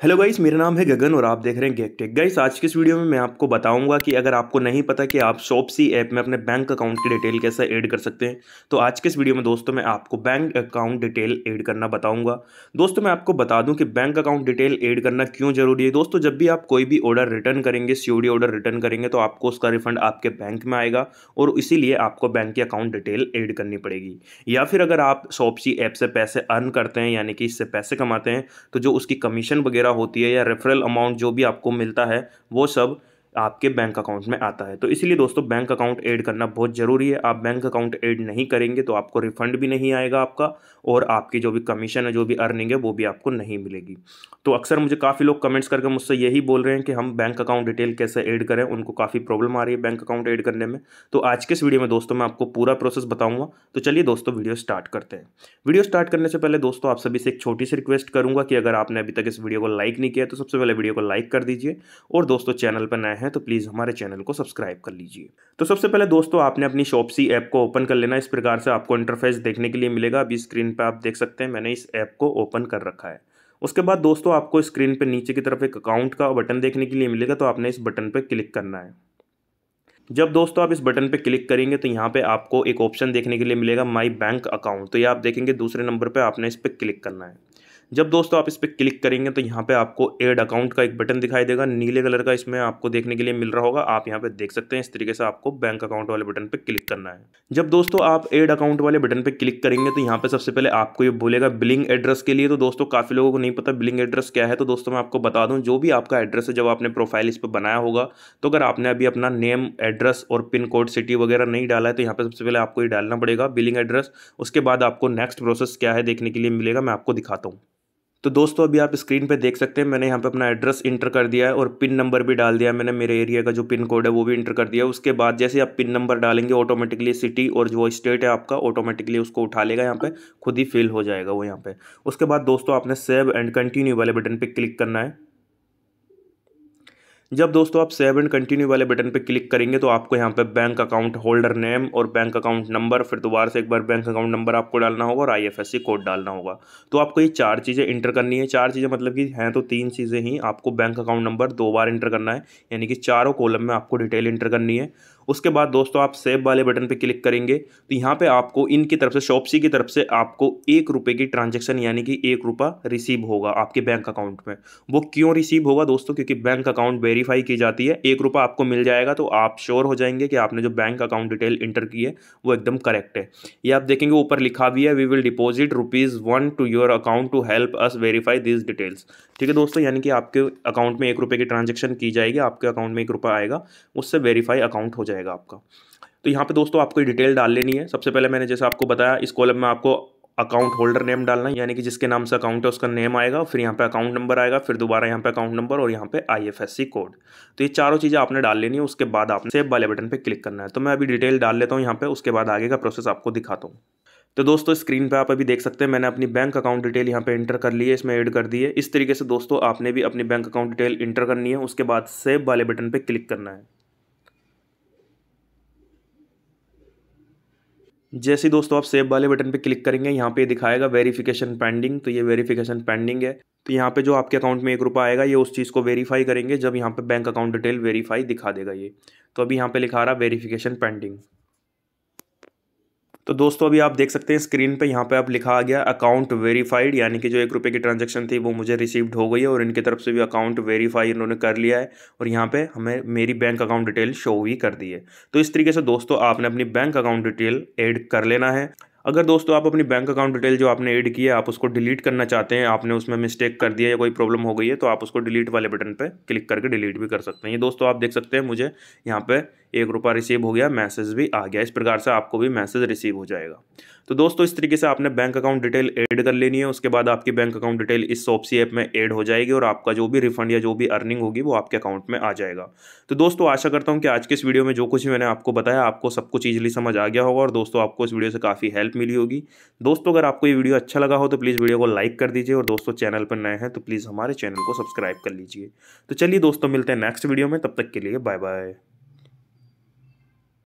Hello guys, मेरा नाम है गगन और आप देख रहे हैं गेकटेक गाइस, आज की इस वीडियो में मैं आपको बताऊँगा कि अगर आपको नहीं पता कि आप शॉपसी ऐप में अपने बैंक अकाउंट की डिटेल कैसे ऐड कर सकते हैं तो आज के इस वीडियो में दोस्तों मैं आपको बैंक अकाउंट डिटेल ऐड करना बताऊँगा। दोस्तों, मैं आपको बता दूँ कि बैंक अकाउंट डिटेल ऐड करना क्यों ज़रूरी है? दोस्तों, जब भी आप कोई भी ऑर्डर रिटर्न करेंगे सी ऑर्डर रिटर्न करेंगे तो आपको उसका रिफंड आपके बैंक में आएगा और इसीलिए आपको बैंक की अकाउंट डिटेल ऐड करनी पड़ेगी। या फिर अगर आप शॉपसी ऐप से पैसे अर्न करते हैं, यानी कि इससे पैसे कमाते हैं तो जो उसकी कमीशन वगैरह होती है या रेफरल अमाउंट जो भी आपको मिलता है वो सब आपके बैंक अकाउंट में आता है। तो इसलिए दोस्तों बैंक अकाउंट ऐड करना बहुत ज़रूरी है। आप बैंक अकाउंट ऐड नहीं करेंगे तो आपको रिफंड भी नहीं आएगा आपका और आपकी जो भी कमीशन है, जो भी अर्निंग है, वो भी आपको नहीं मिलेगी। तो अक्सर मुझे काफ़ी लोग कमेंट्स करके मुझसे यही बोल रहे हैं कि हम बैंक अकाउंट डिटेल कैसे ऐड करें, उनको काफ़ी प्रॉब्लम आ रही है बैंक अकाउंट ऐड करने में। तो आज के इस वीडियो में दोस्तों, मैं आपको पूरा प्रोसेस बताऊँगा। तो चलिए दोस्तों वीडियो स्टार्ट करते हैं। वीडियो स्टार्ट करने से पहले दोस्तों, आप सभी से एक छोटी सी रिक्वेस्ट करूँगा कि अगर आपने अभी तक इस वीडियो को लाइक नहीं किया तो सबसे पहले वीडियो को लाइक कर दीजिए। और दोस्तों चैनल पर नए हैं तो प्लीज़ हमारे चैनल को सब्सक्राइब कर लीजिए। तो सबसे पहले दोस्तों, आपने अपनी शॉपसी ऐप को ओपन कर लेना इस प्रकार से आपको इंटरफेस देखने के लिए मिलेगा। अभी स्क्रीन पर आप देख सकते हैं, मैंने इस ऐप को ओपन कर रखा है। उसके बाद दोस्तों, आपको स्क्रीन पर नीचे की तरफ़ एक अकाउंट का बटन देखने के लिए मिलेगा तो आपने इस बटन पर क्लिक करना है। जब दोस्तों आप इस बटन पर क्लिक करेंगे तो यहाँ पे आपको एक ऑप्शन देखने के लिए मिलेगा माई बैंक अकाउंट तो ये आप देखेंगे, दूसरे नंबर पे आपने इस पर क्लिक करना है। जब दोस्तों आप इस पर क्लिक करेंगे तो यहाँ पे आपको एड अकाउंट का एक बटन दिखाई देगा। नीले कलर का इसमें आपको देखने के लिए मिल रहा होगा। आप यहाँ पे देख सकते हैं इस तरीके से आपको बैंक अकाउंट वाले बटन पे क्लिक करना है। जब दोस्तों आप एड अकाउंट वाले बटन पे क्लिक करेंगे तो यहाँ पे सबसे पहले आपको ये बोलेगा बिलिंग एड्रेस के लिए। तो दोस्तों काफ़ी लोगों को नहीं पता बिलिंग एड्रेस क्या है। तो दोस्तों मैं आपको बता दूँ, जो भी आपका एड्रेस है, जब आपने प्रोफ़ाइल इस पर बनाया होगा तो अगर आपने अभी अपना नेम एड्रेस और पिन कोड सिटी वगैरह नहीं डाला है तो यहाँ पर सबसे पहले आपको ये डालना पड़ेगा बिलिंग एड्रेस उसके बाद आपको नेक्स्ट प्रोसेस क्या है देखने के लिए मिलेगा, मैं आपको दिखाता हूँ। तो दोस्तों, अभी आप स्क्रीन पे देख सकते हैं, मैंने यहाँ पे अपना एड्रेस इंटर कर दिया है और पिन नंबर भी डाल दिया मैंने मेरे एरिया का जो पिन कोड है, वो भी इंटर कर दिया उसके बाद जैसे आप पिन नंबर डालेंगे ऑटोमेटिकली सिटी और जो स्टेट है आपका ऑटोमेटिकली उसको उठा लेगा यहाँ पे, खुद ही फिल हो जाएगा वो यहाँ पे। उसके बाद दोस्तों, आपने सेव एंड कंटिन्यू वाले बटन पर क्लिक करना है। जब दोस्तों आप सेव एंड कंटिन्यू वाले बटन पर क्लिक करेंगे तो आपको यहाँ पर बैंक अकाउंट होल्डर नेम और बैंक अकाउंट नंबर फिर दोबारा से एक बार बैंक अकाउंट नंबर आपको डालना होगा और आईएफएससी कोड डालना होगा। तो आपको ये चार चीज़ें इंटर करनी है। चार चीज़ें मतलब कि हैं तो तीन चीज़ें ही। आपको बैंक अकाउंट नंबर दो बार इंटर करना है। यानी कि चारों कॉलम में आपको डिटेल इंटर करनी है। उसके बाद दोस्तों आप सेव वाले बटन पे क्लिक करेंगे तो यहाँ पे आपको इनकी तरफ़ से, शॉपसी की तरफ़ से आपको एक रुपये की ट्रांजेक्शन यानी कि एक रुपया रिसीव होगा आपके बैंक अकाउंट में। वो क्यों रिसीव होगा दोस्तों? क्योंकि बैंक अकाउंट वेरीफाई की जाती है, एक रुपया आपको मिल जाएगा तो आप श्योर हो जाएँगे कि आपने जो बैंक अकाउंट डिटेल इंटर की है, वो एकदम करेक्ट है। ये आप देखेंगे, ऊपर लिखा भी है we will deposit rupees one two your account to help us verify this details ठीक है दोस्तों, यानी कि आपके अकाउंट में एक रुपये की ट्रांजेक्शन की जाएगी, आपके अकाउंट में एक रुपया आएगा, उससे वेरीफाई अकाउंट हो जाएगा। आपका। तो यहाँ पे दोस्तों आपको डिटेल डाल लेनी है। सबसे पहले मैंने जैसे आपको बताया, इस कॉलम में आपको अकाउंट होल्डर नेम डालना है, यानी कि जिसके नाम से अकाउंट है, उसका नेम आएगा, फिर यहाँ पे अकाउंट नंबर आएगा, फिर दोबारा यहाँ पे अकाउंट नंबर और यहाँ पे आईएफएससी कोड तो ये चारों चीज़ें आपने डाल लेनी है, उसके बाद आपने सेव वाले बटन पे क्लिक करना है। तो मैं अभी डिटेल डाल लेता हूँ यहाँ पे, उसके बाद आगे का प्रोसेस आपको दिखाता हूँ। तो दोस्तों स्क्रीन पे आप अभी देख सकते हैं, मैंने अपनी बैंक अकाउंट डिटेल यहाँ पे इंटर कर ली है, इसमें ऐड कर दी है। इस तरीके से दोस्तों, आपने भी अपनी बैंक अकाउंट डिटेल इंटर करनी है, उसके बाद सेव वाले बटन पे क्लिक करना है। जैसे दोस्तों आप सेव वाले बटन पे क्लिक करेंगे, यहाँ पे दिखाएगा वेरिफिकेशन पेंडिंग तो ये वेरिफिकेशन पेंडिंग है। तो यहाँ पे जो आपके अकाउंट में एक रुपया आएगा, ये उस चीज़ को वेरीफाई करेंगे जब यहाँ पे बैंक अकाउंट डिटेल वेरीफाई दिखा देगा ये। तो अभी यहाँ पे लिखा रहा वेरिफिकेशन पेंडिंग तो दोस्तों, अभी आप देख सकते हैं स्क्रीन पे यहाँ पे आप लिखा आ गया अकाउंट वेरीफाइड यानी कि जो एक रुपये की ट्रांजैक्शन थी वो मुझे रिसीव्ड हो गई है और इनकी तरफ़ से भी अकाउंट वेरीफाई इन्होंने कर लिया है और यहाँ पे हमें मेरी बैंक अकाउंट डिटेल शो भी कर दी है। तो इस तरीके से दोस्तों, आपने अपनी बैंक अकाउंट डिटेल एड कर लेना है। अगर दोस्तों, आप अपनी बैंक अकाउंट डिटेल जो आपने ऐड की है, आप उसको डिलीट करना चाहते हैं, आपने उसमें मिस्टेक कर दिया या कोई प्रॉब्लम हो गई है तो आप उसको डिलीट वाले बटन पे क्लिक करके डिलीट भी कर सकते हैं। ये दोस्तों, आप देख सकते हैं मुझे यहाँ पे एक रुपया रिसीव हो गया मैसेज भी आ गया। इस प्रकार से आपको भी मैसेज रिसीव हो जाएगा। तो दोस्तों, इस तरीके से आपने बैंक अकाउंट डिटेल ऐड कर लेनी है। उसके बाद आपकी बैंक अकाउंट डिटेल इस सॉपसी ऐप में ऐड हो जाएगी और आपका जो भी रिफंड या जो भी अर्निंग होगी, वो आपके अकाउंट में आ जाएगा। तो दोस्तों, आशा करता हूँ कि आज के इस वीडियो में जो कुछ मैंने आपको बताया, आपको सब कुछ ईजिली समझ आ गया होगा और दोस्तों, आपको इस वीडियो से काफ़ी हेल्प मिली होगी। दोस्तों, अगर आपको ये वीडियो अच्छा लगा हो तो प्लीज़ वीडियो को लाइक कर दीजिए और दोस्तों चैनल पर नए हैं तो प्लीज़ हमारे चैनल को सब्सक्राइब कर लीजिए। तो चलिए दोस्तों, मिलते हैं नेक्स्ट वीडियो में, तब तक के लिए बाय बाय